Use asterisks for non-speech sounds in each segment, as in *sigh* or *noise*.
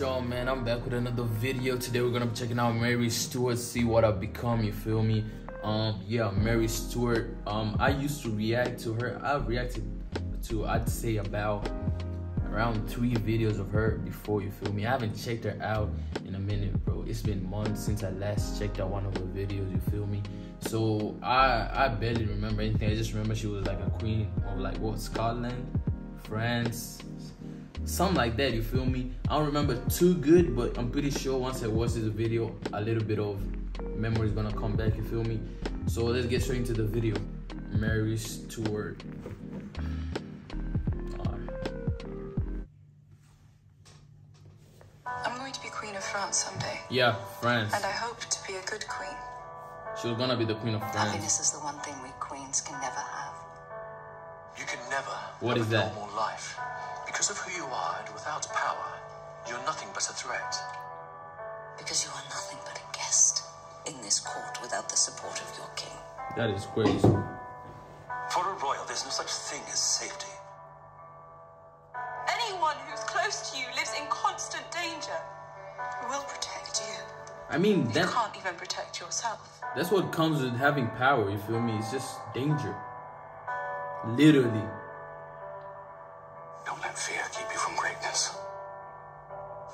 Y'all, man? I'm back with another video. Today we're gonna be checking out Mary Stuart, see what I've become. You feel me? Um, yeah, Mary Stuart. Um, I used to react to her. i've reacted to I'd say about around three videos of her before. You feel me? I haven't checked her out in a minute, bro. It's been months since I last checked out one of her videos. You feel me? So I I barely remember anything. I just remember she was like a queen of like what Scotland, France, something like that. You feel me? I don't remember too good, but I'm pretty sure once I watch this video, a little bit of memory is gonna come back. You feel me? So let's get straight into the video. Mary Stuart. I'm going to be Queen of France someday. Yeah, France. And I hope to be a good queen. She was gonna be the queen of France. Happiness is the one thing we queens can never have. You can never What have is a that? normal life. Because of who you are and without power, you're nothing but a threat. Because you are nothing but a guest in this court without the support of your king. That is crazy. For a royal, there's no such thing as safety. Anyone who's close to you lives in constant danger. We'll protect you. I mean that... You that can't even protect yourself. that's what comes with having power, you feel me? It's just danger. Literally. Don't let fear keep you from greatness.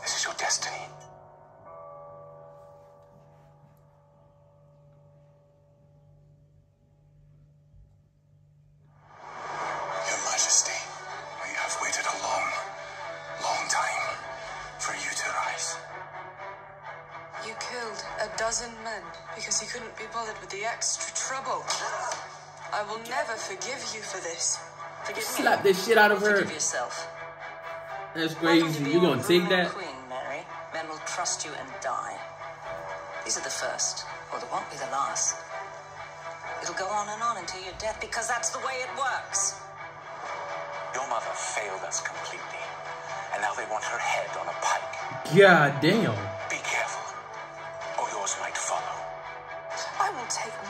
This is your destiny. Your Majesty, we have waited a long, long time for you to rise. You killed a dozen men because you couldn't be bothered with the extra trouble. I will never forgive you for this. Forgive me. Slap the shit out of her. Forgive yourself. That's crazy. You gonna take that? Queen Mary. Men will trust you and die. These are the first, or they won't be the last. It'll go on and on until your death because that's the way it works. Your mother failed us completely, and now they want her head on a pike. God damn.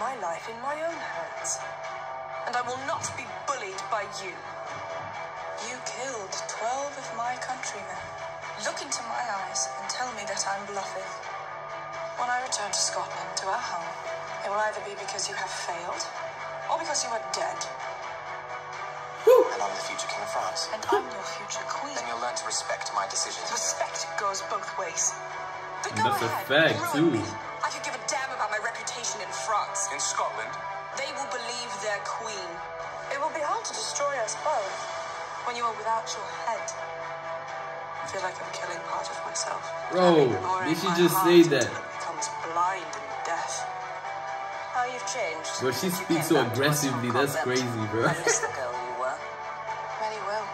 My life in my own hands. And I will not be bullied by you. You killed 12 of my countrymen. Look into my eyes and tell me that I'm bluffing. When I return to Scotland, to our home, it will either be because you have failed or because you are dead. And I'm the future king of France. And I'm your future queen. Then you'll learn to respect my decisions. Respect goes both ways. But go That's a ahead, fact, ruin too. In Scotland, They will believe their queen. It will be hard to destroy us both when you are without your head. I feel like I'm killing part of myself. Bro, Ignoring did she just say that? It becomes blind and deaf. How you've changed. Bro, she since speaks so back to us aggressively. That's crazy, bro. I miss the girl you were. Many will.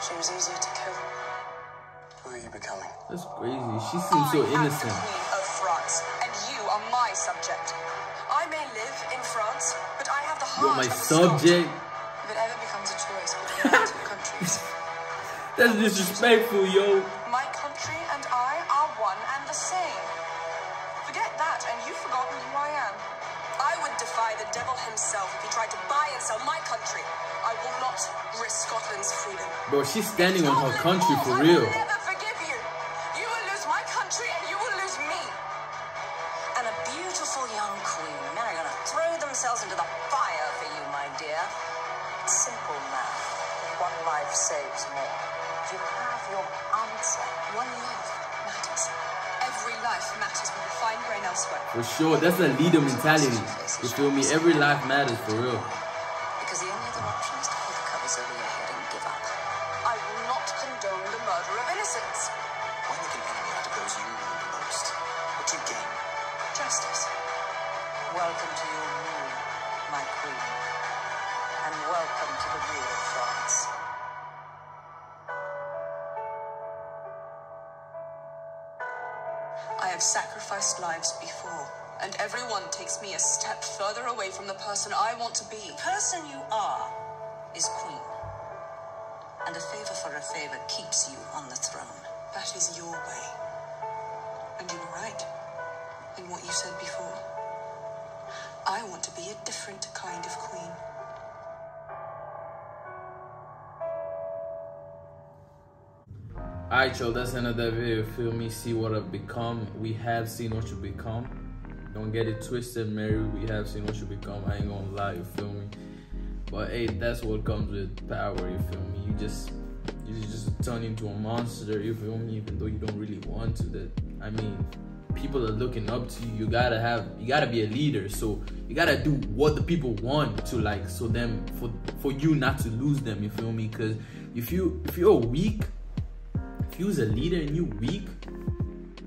She was easier to kill. who are you becoming? That's crazy. She seems so I am the innocent. Queen of France, and you are my subject. I may live in France, but I have the You're heart my of subject. If it ever becomes a choice between our two countries, *laughs* That's disrespectful, yo. My country and I are one and the same. Forget that, and you've forgotten who I am. I would defy the devil himself if he tried to buy and sell my country. I will not risk Scotland's freedom. Bro, she's standing on her country for I real. will never forgive you. You will lose my country, and you will lose me. And a beautiful young queen. Men are gonna throw themselves into the fire for you, my dear. It's simple math. One life saves more. You have your answer. One life matters. Every life matters when you find grain elsewhere. For sure. That's a leader mentality. You feel me? Every life matters for real. Because the only other option is to pull the covers over your head and give up. I will not condone the murder of innocents. When you can enemy under those you Justice. Welcome to your rule, my queen. And welcome to the real France. I have sacrificed lives before, and everyone takes me a step further away from the person I want to be. The person you are is queen. And a favor for a favor keeps you on the throne. That is your way. And you in what you said before. I want to be a different kind of queen. Alright, y'all, that's another video. Feel me? See what I've become. We have seen what you become. Don't get it twisted, Mary. We have seen what you become. I ain't gonna lie, you feel me? But hey, that's what comes with power, you feel me? You just you just turn into a monster, you feel me? Even though you don't really want to. That I mean, people are looking up to you. You gotta have you gotta be a leader. So you gotta do what the people want to like so them for for you not to lose them, you feel me? Cause if you if you're weak, if you was a leader and you weak,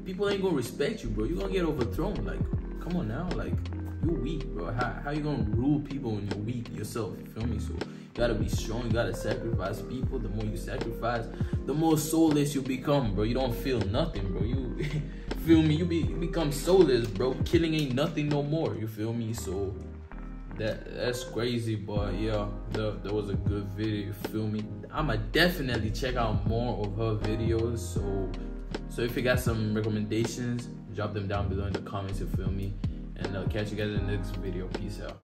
people ain't gonna respect you, bro. You're gonna get overthrown. Like, come on now, like you weak, bro. How, how you gonna rule people when you're weak yourself? You feel me? So you gotta be strong. You gotta sacrifice people. The more you sacrifice, the more soulless you become, bro. You don't feel nothing, bro. You *laughs* feel me? You, be, become soulless, bro. Killing ain't nothing no more. You feel me? So that that's crazy, but yeah, that, that was a good video. You feel me? I'ma definitely check out more of her videos. So so if you got some recommendations, drop them down below in the comments. You feel me? And I'll catch you guys in the next video. Peace out.